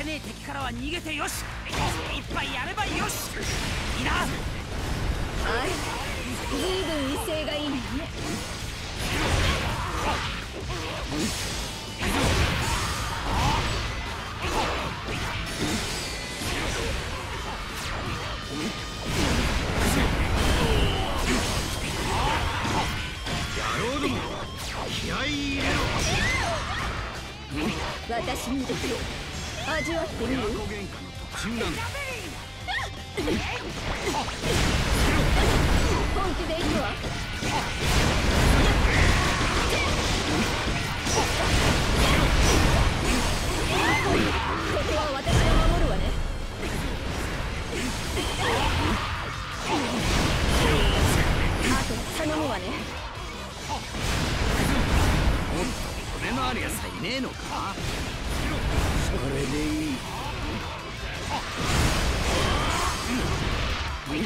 てねえ敵からは逃げてよし。精一杯やればよし。いいな。はい。随分威勢がいいね。野郎ども気合い入れろ。私にできる味わってみる？本気で行くわ。ここは私が守るわね。あと頼むわね。骨のあるやつはいねえのか。それでいい行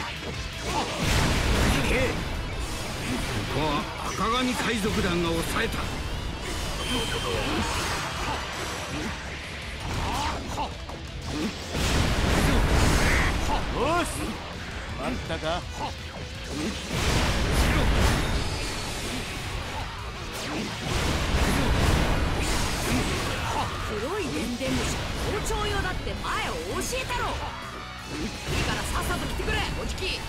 けここは赤髪海賊団が抑えた。よし。あったか。黒い電電虫包丁用だって前を教えたろいいからさっさと来てくれおじき。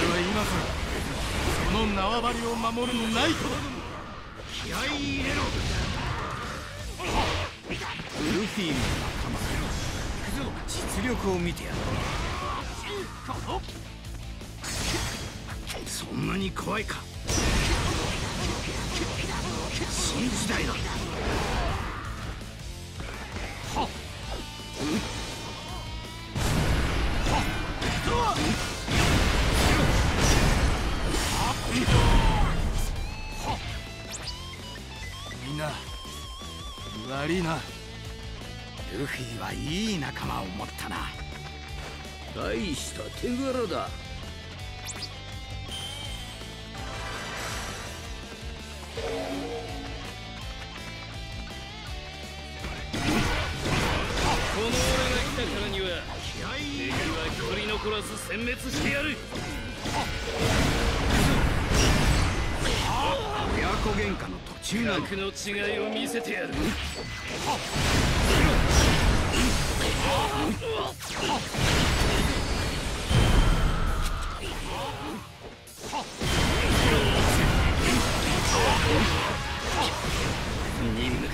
俺は今からその縄張りを守るナイトだ気合い入れろルフィの仲間実力を見てやろうそんなに怖いか。新時代だ。みんな悪いな。ルフィはいい仲間を持ったな。大した手柄だ。この俺が来たからには気合い入れ敵は一人残らず殲滅してやる。親子喧嘩の途中なんだ格の違いを見せてやる。任務だ。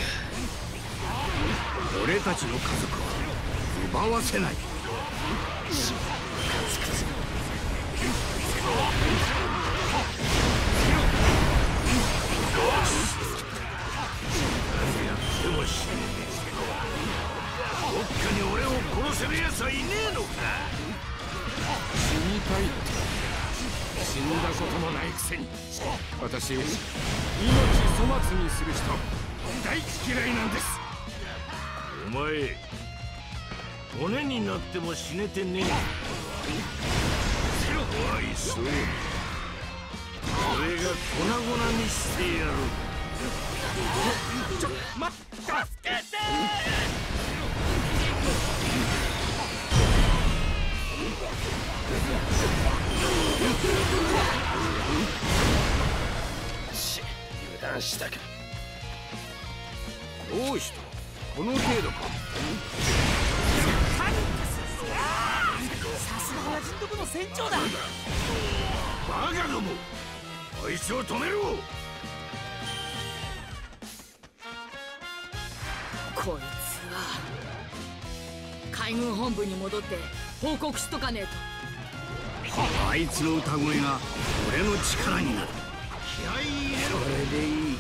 俺たちの家族は奪わせない。何やっても死ねねえどっかに俺を殺せる奴はいねえのか死にたいって死んだこともないくせに私命粗末にする人大嫌いなんですお前骨になっても死ねてねえかわいそう俺が粉々にしてやるちょ待っ助けてし油断したかどうしたこの程度か。さすがは人徳の船長だ。バカどもあいつを止めろ！こいつは海軍本部に戻って報告しとかねえと。あいつの歌声が俺の力になる。気合い入れろ。それでいい。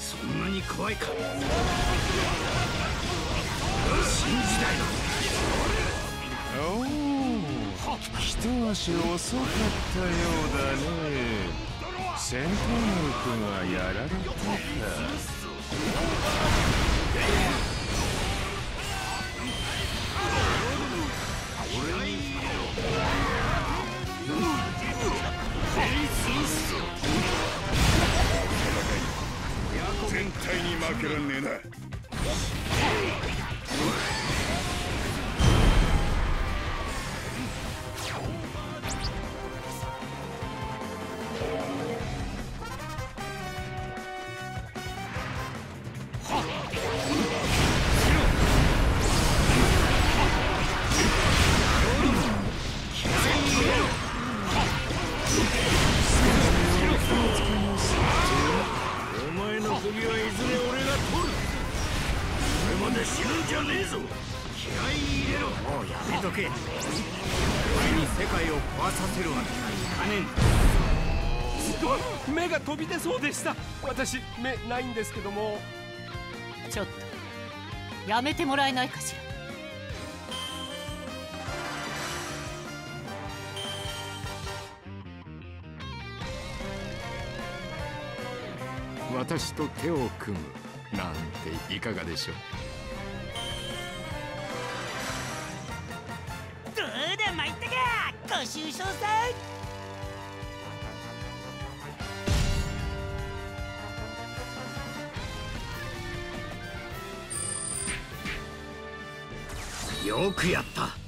そんなに怖いか足遅かったようだね戦闘がやられ全体に負けらんねえなじゃねえぞ。気合い入れろ。もうやめとけ。俺に世界を壊させるわけにはいかねえんだ。目が飛び出そうでした。私目ないんですけども。ちょっとやめてもらえないかしら。私と手を組むなんていかがでしょうどうだ参ったかご愁傷さん。よくやった。